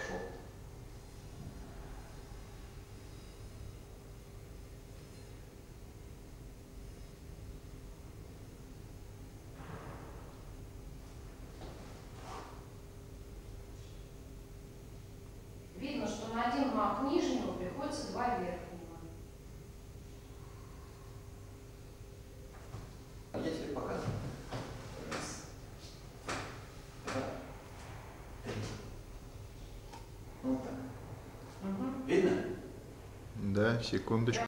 пошел. Видно, что на один мак нижнего приходится два верхнего. А я тебе показываю. Вот так. Мгм. Видно? Да, секундочку.